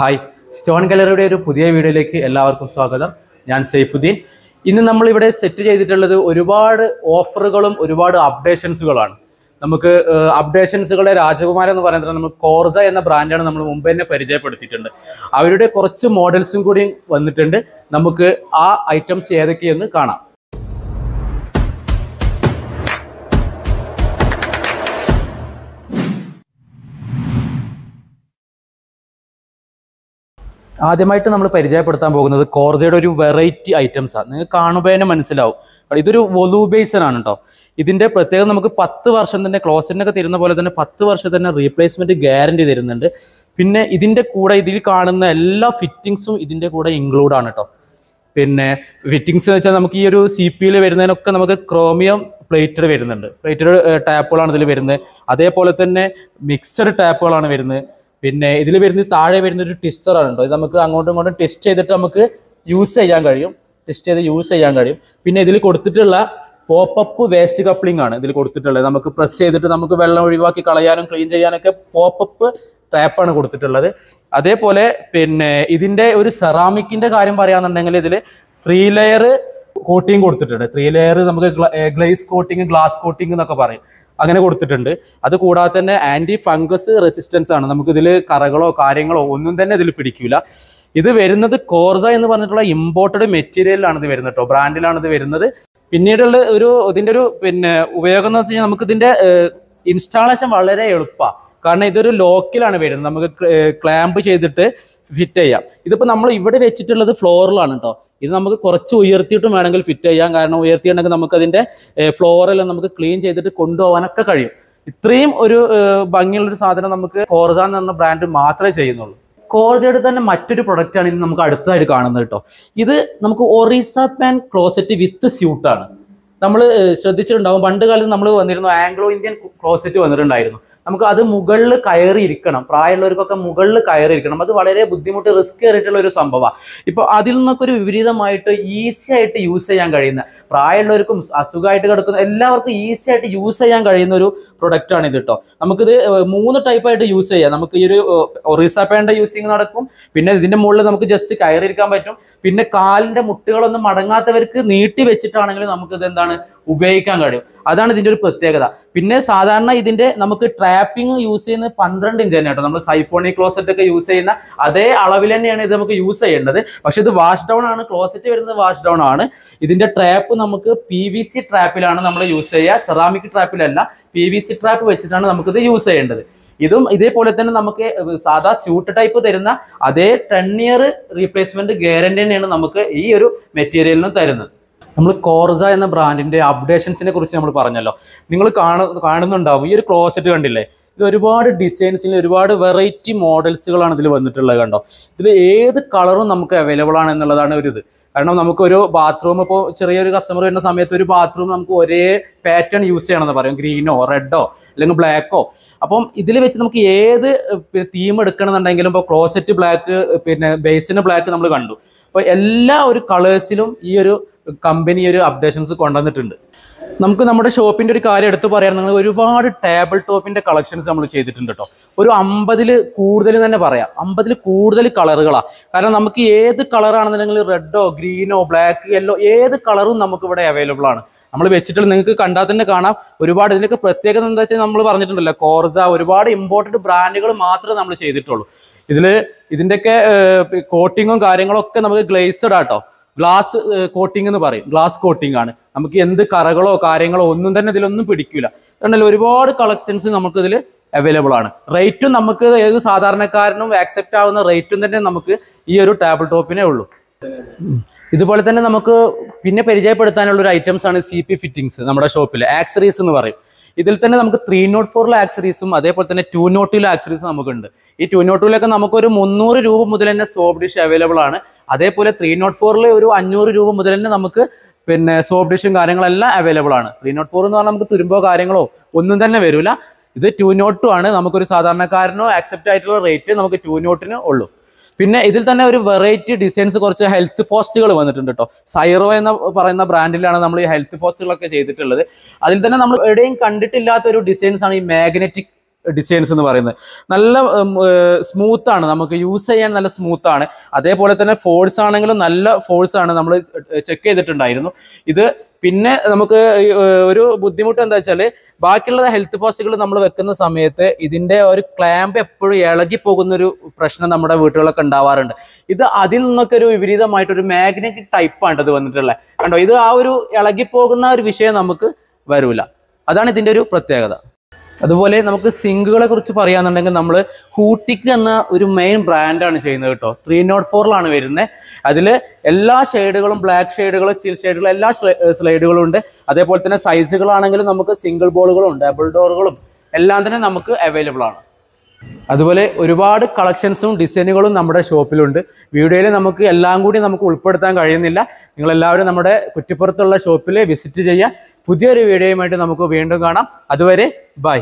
Hi. Stone ഗാലറിയുടെ ഒരു പുതിയ വീഡിയോയിലേക്ക് എല്ലാവർക്കും സ്വാഗതം. ഞാൻ സൈഫുദ്ദീൻ. ഇന്ന് നമ്മൾ ഇവിടെ സെറ്റ് ചെയ്തിട്ടുള്ളത് ഒരുപാട് ഓഫറുകളും ഒരുപാട് അപ്ഡേഷൻസുകളാണ് നമുക്ക് അപ്ഡേഷൻസുകളുടെ രാജകുമാരൻ എന്ന് പറയുന്നത് നമ്മൾ കോർജ എന്ന ബ്രാൻഡാണ് നമ്മൾ മുമ്പ് തന്നെ പരിചയപ്പെടുത്തിയിട്ടുണ്ട്. അവരുടെ കുറച്ച് മോഡൽസും കൂടി വന്നിട്ടുണ്ട്. നമുക്ക് ആ ഐറ്റംസ് ഏതൊക്കെയെന്ന് കാണാം. ആദ്യമായിട്ട് നമ്മൾ പരിചയപ്പെടുത്താൻ പോകുന്നത് കോർജയുടെ ഒരു വെറൈറ്റി ഐറ്റംസ് ആണ്. നിങ്ങൾക്ക് കാണുമ്പോൾ തന്നെ മനസ്സിലാവും. ഇതൊരു വൊലൂ ബേസർ ആണ് കേട്ടോ ഇതിന്റെ പ്രത്യേകത നമുക്ക് പത്ത് വർഷം തന്നെ ക്ലോസറ്റിനൊക്കെ തരുന്ന പോലെ തന്നെ പത്ത് വർഷം തന്നെ റീപ്ലേസ്മെന്റ് ഗ്യാരണ്ടി തരുന്നുണ്ട്. പിന്നെ ഇതിന്റെ കൂടെ ഇതിൽ കാണുന്ന എല്ലാ ഫിറ്റിങ്സും ഇതിന്റെ കൂടെ ഇൻക്ലൂഡ് ആണ് കേട്ടോ പിന്നെ ഫിറ്റിങ്സ് എന്ന് വെച്ചാൽ നമുക്ക് ഈ ഒരു സി പി യിൽ വരുന്നതിനൊക്കെ നമുക്ക് ക്രോമിയം പ്ലേറ്റഡ് വരുന്നുണ്ട്. പ്ലേറ്റഡ് ടാപ്പുകളാണ് ഇതിൽ വരുന്നത്. അതേപോലെ തന്നെ മിക്സഡ് ടാപ്പുകളാണ് വരുന്നത്. പിന്നെ ഇതിൽ വരുന്ന താഴെ വരുന്ന ഒരു ട്വിസ്റ്ററാണ് കേട്ടോ ഇത് നമുക്ക് അങ്ങോട്ടും ഇങ്ങോട്ടും ടെസ്റ്റ് ചെയ്തിട്ട് നമുക്ക് യൂസ് ചെയ്യാൻ കഴിയും. ടെസ്റ്റ് ചെയ്ത് യൂസ് ചെയ്യാൻ കഴിയും. പിന്നെ ഇതിൽ കൊടുത്തിട്ടുള്ള പോപ്പപ്പ് വേസ്റ്റ് കപ്ലിംഗ് ആണ് ഇതിൽ കൊടുത്തിട്ടുള്ളത്. നമുക്ക് പ്രസ് ചെയ്തിട്ട് നമുക്ക് വെള്ളം ഒഴിവാക്കി കളയാനും ക്ലീൻ ചെയ്യാനൊക്കെ പോപ്പപ്പ് ടാപ്പാണ് കൊടുത്തിട്ടുള്ളത്. അതേപോലെ പിന്നെ ഇതിന്റെ ഒരു സെറാമിക്കിന്റെ കാര്യം പറയാന്നുണ്ടെങ്കിൽ ഇതിൽ ത്രീ ലെയർ കോട്ടിങ് കൊടുത്തിട്ടുണ്ട്. ത്രീ ലെയർ നമുക്ക് ഗ്ലേസ് കോട്ടിങ് ഗ്ലാസ് കോട്ടിങ് എന്നൊക്കെ പറയും. അങ്ങനെ കൊടുത്തിട്ടുണ്ട്. അത് കൂടാതെ തന്നെ ആന്റി ഫംഗസ് റെസിസ്റ്റൻസ് ആണ്. നമുക്ക് ഇതിൽ കറകളോ കാര്യങ്ങളോ ഒന്നും തന്നെ ഇതിൽ പിടിക്കൂല. ഇത് വരുന്നത് കോർസ എന്ന് പറഞ്ഞിട്ടുള്ള ഇമ്പോർട്ടഡ് മെറ്റീരിയലാണ് ഇത് വരുന്നത് കേട്ടോ ബ്രാൻഡിലാണ് ഇത് വരുന്നത്. പിന്നീടുള്ള ഒരു ഇതിന്റെ ഒരു പിന്നെ ഉപയോഗം എന്ന് വെച്ച് കഴിഞ്ഞാൽ നമുക്ക് ഇതിന്റെ ഇൻസ്റ്റാളേഷൻ വളരെ എളുപ്പമാണ് കാരണം ഇതൊരു ലോക്കിലാണ് വരുന്നത്. നമുക്ക് ക്ലാമ്പ് ചെയ്തിട്ട് ഫിറ്റ് ചെയ്യാം. ഇതിപ്പോൾ നമ്മൾ ഇവിടെ വെച്ചിട്ടുള്ളത് ഫ്ലോറിലാണ് കേട്ടോ ഇത് നമുക്ക് കുറച്ച് ഉയർത്തിയിട്ടും വേണമെങ്കിൽ ഫിറ്റ് ചെയ്യാം. കാരണം ഉയർത്തിയിട്ടുണ്ടെങ്കിൽ നമുക്ക് അതിന്റെ ഫ്ലോറെല്ലാം നമുക്ക് ക്ലീൻ ചെയ്തിട്ട് കൊണ്ടുപോകാനൊക്കെ കഴിയും. ഇത്രയും ഒരു ഭംഗിയുള്ളൊരു സാധനം നമുക്ക് കോർജാൻ എന്ന ബ്രാൻഡ് മാത്രമേ ചെയ്യുന്നുള്ളൂ. കോർജയുടെ തന്നെ മറ്റൊരു പ്രൊഡക്റ്റ് ആണ് ഇത് നമുക്ക് അടുത്തതായിട്ട് കാണുന്നത് കേട്ടോ ഇത് നമുക്ക് ഒറീസ പാൻ ക്ലോസറ്റ് വിത്ത് സ്യൂട്ടാണ് നമ്മൾ ശ്രദ്ധിച്ചിട്ടുണ്ടാവും. പണ്ട് കാലത്ത് നമ്മൾ വന്നിരുന്നു ആംഗ്ലോ ഇന്ത്യൻ ക്ലോസറ്റ് വന്നിട്ടുണ്ടായിരുന്നു. നമുക്ക് അത് മുകളിൽ കയറി ഇരിക്കണം. പ്രായമുള്ളവർക്കൊക്കെ മുകളിൽ കയറി ഇരിക്കണം. അത് വളരെ ബുദ്ധിമുട്ട് റിസ്ക് കയറിയിട്ടുള്ള ഒരു സംഭവമാണ് ഇപ്പോൾ അതിൽ നിന്നൊക്കെ ഒരു വിപരീതമായിട്ട് ഈസി ആയിട്ട് യൂസ് ചെയ്യാൻ കഴിയുന്ന പ്രായമുള്ളവർക്കും അസുഖമായിട്ട് കിടക്കുന്ന എല്ലാവർക്കും ഈസി ആയിട്ട് യൂസ് ചെയ്യാൻ കഴിയുന്ന ഒരു പ്രൊഡക്റ്റാണ് ഇത് കേട്ടോ നമുക്കിത് മൂന്ന് ടൈപ്പായിട്ട് യൂസ് ചെയ്യാം. നമുക്ക് ഈ ഒരു ഒറീസ പേണ്ട യൂസിങ് നടക്കും. പിന്നെ ഇതിന്റെ മുകളിൽ നമുക്ക് ജസ്റ്റ് കയറിയിരിക്കാൻ പറ്റും. പിന്നെ കാലിന്റെ മുട്ടുകളൊന്നും മടങ്ങാത്തവർക്ക് നീട്ടി വെച്ചിട്ടാണെങ്കിൽ നമുക്കിത് എന്താണ്? ഉപയോഗിക്കാൻ കഴിയും. അതാണ് ഇതിന്റെ ഒരു പ്രത്യേകത. പിന്നെ സാധാരണ ഇതിന്റെ നമുക്ക് ട്രാപ്പിംഗ് യൂസ് ചെയ്യുന്ന പന്ത്രണ്ട് ഇഞ്ച് തന്നെ കേട്ടോ നമ്മൾ സൈഫോണി ക്ലോസറ്റ് ഒക്കെ യൂസ് ചെയ്യുന്ന അതേ അളവിൽ തന്നെയാണ് ഇത് നമുക്ക് യൂസ് ചെയ്യേണ്ടത്. പക്ഷെ ഇത് വാഷ് ഡൗൺ ആണ് ക്ലോസറ്റ് വരുന്നത് വാഷ് ഡൗൺ ആണ്. ഇതിന്റെ ട്രാപ്പ് നമുക്ക് പി വി സി ട്രാപ്പിലാണ് നമ്മൾ യൂസ് ചെയ്യുക. സെറാമിക് ട്രാപ്പിലല്ല പി വി സി ട്രാപ്പ് വെച്ചിട്ടാണ് നമുക്കിത് യൂസ് ചെയ്യേണ്ടത്. ഇതും ഇതേപോലെ തന്നെ നമുക്ക് സാധാ സ്യൂട്ട് ടൈപ്പ് തരുന്ന അതേ ടെൻ ഇയർ റീപ്ലേസ്മെന്റ് ഗ്യാരണ്ടി തന്നെയാണ് നമുക്ക് ഈ ഒരു മെറ്റീരിയലിനും തരുന്നത്. നമ്മൾ കോർജ എന്ന ബ്രാൻഡിന്റെ അപ്ഡേഷൻസിനെ കുറിച്ച് നമ്മൾ പറഞ്ഞല്ലോ. നിങ്ങൾ കാണ കാണുന്നുണ്ടാവും. ഈ ഒരു ക്ലോസറ്റ് കണ്ടില്ലേ? ഇത് ഒരുപാട് ഡിസൈൻസിൽ ഒരുപാട് വെറൈറ്റി മോഡൽസുകളാണ് ഇതിൽ വന്നിട്ടുള്ളത് കണ്ടോ? ഇതിൽ ഏത് കളറും നമുക്ക് അവൈലബിൾ ആണ് എന്നുള്ളതാണ് ഒരു ഇത്. കാരണം നമുക്കൊരു ബാത്റൂം ഇപ്പോൾ ചെറിയൊരു കസ്റ്റമർ വരുന്ന സമയത്ത് ഒരു ബാത്റൂം നമുക്ക് ഒരേ പാറ്റേൺ യൂസ് ചെയ്യണമെന്ന് പറയും. ഗ്രീനോ റെഡോ അല്ലെങ്കിൽ ബ്ലാക്കോ അപ്പം ഇതിൽ വെച്ച് നമുക്ക് ഏത് തീം എടുക്കണമെന്നുണ്ടെങ്കിലും ഇപ്പോൾ ക്ലോസറ്റ് ബ്ലാക്ക് പിന്നെ ബേസിന് ബ്ലാക്ക് നമ്മൾ കണ്ടു. അപ്പോൾ എല്ലാ ഒരു കളേഴ്സിലും ഈ ഒരു കമ്പനി ഒരു അപ്ഡേഷൻസ് കൊണ്ടുവന്നിട്ടുണ്ട്. നമുക്ക് നമ്മുടെ ഷോപ്പിന്റെ ഒരു കാര്യം എടുത്തു പറയുകയാണെങ്കിൽ ഒരുപാട് ടേബിൾ ടോപ്പിന്റെ കളക്ഷൻസ് നമ്മൾ ചെയ്തിട്ടുണ്ട് കേട്ടോ ഒരു അമ്പതിൽ കൂടുതൽ തന്നെ പറയാം. അമ്പതിൽ കൂടുതൽ കളറുകളാണ് കാരണം നമുക്ക് ഏത് കളറാണെന്നുണ്ടെങ്കിൽ റെഡോ ഗ്രീനോ ബ്ലാക്ക് യെല്ലോ ഏത് കളറും നമുക്ക് ഇവിടെ അവൈലബിൾ ആണ്. നമ്മൾ വെച്ചിട്ടുള്ള നിങ്ങൾക്ക് കണ്ടാൽ തന്നെ കാണാം. ഒരുപാട് ഇതിനൊക്കെ പ്രത്യേകത എന്താ വെച്ചാൽ നമ്മൾ പറഞ്ഞിട്ടുണ്ടല്ലോ കോർജ ഒരുപാട് ഇമ്പോർട്ടന്റ് ബ്രാൻഡുകൾ മാത്രമേ നമ്മൾ ചെയ്തിട്ടുള്ളൂ. ഇതിൽ ഇതിന്റെയൊക്കെ കോട്ടിങ്ങും കാര്യങ്ങളൊക്കെ നമുക്ക് ഗ്ലേസഡ് ആട്ടോ ഗ്ലാസ് കോട്ടിംഗ് എന്ന് പറയും. ഗ്ലാസ് കോട്ടിംഗ് ആണ്. നമുക്ക് എന്ത് കറകളോ കാര്യങ്ങളോ ഒന്നും തന്നെ ഇതിലൊന്നും പിടിക്കില്ല അതുകൊണ്ടല്ലോ ഒരുപാട് കളക്ഷൻസ് നമുക്ക് ഇതിൽ അവൈലബിൾ ആണ് റേറ്റും നമുക്ക് ഏത് സാധാരണക്കാരനും ആക്സെപ്റ്റ് ആവുന്ന റേറ്റും തന്നെ നമുക്ക് ഈ ഒരു ടേബിൾ ടോപ്പിനേ ഉള്ളൂ. ഇതുപോലെ തന്നെ നമുക്ക് പിന്നെ പരിചയപ്പെടുത്താനുള്ള ഒരു ഐറ്റംസ് ആണ് സി പി ഫിറ്റിംഗ്സ് നമ്മുടെ ഷോപ്പിൽ ആക്സറീസ് എന്ന് പറയും. ഇതിൽ തന്നെ നമുക്ക് ത്രീ നോട്ട് ഫോറിലെ ആക്സറീസും അതേപോലെ തന്നെ ടു നോട്ടിലെ ആക്സറീസും നമുക്കുണ്ട്. ഈ ടു നോട്ടിലൊക്കെ നമുക്കൊരു മുന്നൂറ് രൂപ മുതൽ തന്നെ സോപ്പ് ഡിഷ് അവൈലബിൾ ആണ്. അതേപോലെ ത്രീ നോട്ട് ഫോറിൽ ഒരു അഞ്ഞൂറ് രൂപ മുതൽ തന്നെ നമുക്ക് പിന്നെ സോപ്പ് ഡിഷും കാര്യങ്ങളെല്ലാം അവൈലബിൾ ആണ്. ത്രീ നോട്ട് ഫോർ എന്ന് പറഞ്ഞാൽ നമുക്ക് തുരുമ്പോ കാര്യങ്ങളോ ഒന്നും തന്നെ വരില്ല ഇത് ടു നോട്ടും ആണ്. നമുക്കൊരു സാധാരണക്കാരനോ ആക്സെപ്റ്റ് ആയിട്ടുള്ള റേറ്റ് നമുക്ക് ടു നോട്ടിന് ഉള്ളൂ. പിന്നെ ഇതിൽ തന്നെ ഒരു വെറൈറ്റി ഡിസൈൻസ് കുറച്ച് ഹെൽത്ത് ഫോസ്റ്റുകൾ വന്നിട്ടുണ്ട് കേട്ടോ സൈറോ എന്ന് പറയുന്ന ബ്രാൻഡിലാണ് നമ്മൾ ഈ ഹെൽത്ത് പോസ്റ്റുകളൊക്കെ ചെയ്തിട്ടുള്ളത്. അതിൽ തന്നെ നമ്മൾ എവിടെയും കണ്ടിട്ടില്ലാത്ത ഒരു ഡിസൈൻസ് ആണ് ഈ മാഗ്നറ്റിക് ഡിസൈൻസ് എന്ന് പറയുന്നത്. നല്ല സ്മൂത്ത് ആണ്. നമുക്ക് യൂസ് ചെയ്യാൻ നല്ല സ്മൂത്ത് ആണ്. അതേപോലെ തന്നെ ഫോഴ്സ് ആണെങ്കിലും നല്ല ഫോഴ്സ് ആണ്. നമ്മൾ ചെക്ക് ചെയ്തിട്ടുണ്ടായിരുന്നു. ഇത് പിന്നെ നമുക്ക് ഒരു ബുദ്ധിമുട്ട് എന്താ വെച്ചാൽ ബാക്കിയുള്ള ഹെൽത്ത് ഫോസ്റ്റുകൾ നമ്മൾ വെക്കുന്ന സമയത്ത് ഇതിന്റെ ഒരു ക്ലാമ്പ് എപ്പോഴും ഇളകി പോകുന്ന ഒരു പ്രശ്നം നമ്മുടെ വീട്ടുകളൊക്കെ ഉണ്ടാവാറുണ്ട്. ഇത് അതിൽ നിന്നൊക്കെ ഒരു വിപരീതമായിട്ടൊരു മാഗ്നറ്റിക് ടൈപ്പാണ് ഇത് വന്നിട്ടുള്ളത്. കണ്ടോ? ഇത് ആ ഒരു ഇളകി പോകുന്ന ഒരു വിഷയം നമുക്ക് വരൂല. അതാണ് ഇതിന്റെ ഒരു പ്രത്യേകത. അതുപോലെ നമുക്ക് സിങ്കുകളെ കുറിച്ച് പറയുകയാണെന്നുണ്ടെങ്കിൽ നമ്മൾ ഹൂട്ടിക്ക് എന്ന ഒരു മെയിൻ ബ്രാൻഡാണ് ചെയ്യുന്നത് കേട്ടോ. ത്രീ നോട്ട് ഫോറിലാണ് വരുന്നത് അതിൽ എല്ലാ ഷെയ്ഡുകളും ബ്ലാക്ക് ഷെയ്ഡുകൾ സ്റ്റീൽ ഷെയ്ഡുകൾ എല്ലാ സ്ലൈഡുകളും ഉണ്ട്. അതേപോലെ തന്നെ സൈസുകളാണെങ്കിലും നമുക്ക് സിംഗിൾ ബോളുകളും ഡബിൾ ഡോറുകളും എല്ലാം തന്നെ നമുക്ക് അവൈലബിൾ ആണ്. അതുപോലെ ഒരുപാട് കളക്ഷൻസും ഡിസൈനുകളും നമ്മുടെ ഷോപ്പിലുണ്ട്. വീഡിയോയിൽ നമുക്ക് എല്ലാം കൂടി നമുക്ക് ഉൾപ്പെടുത്താൻ കഴിയുന്നില്ല. നിങ്ങളെല്ലാവരും നമ്മുടെ കുറ്റിപ്പുറത്തുള്ള ഷോപ്പിൽ വിസിറ്റ് ചെയ്യുക. പുതിയൊരു വീഡിയോയുമായിട്ട് നമുക്ക് വീണ്ടും കാണാം. അതുവരെ ബൈ.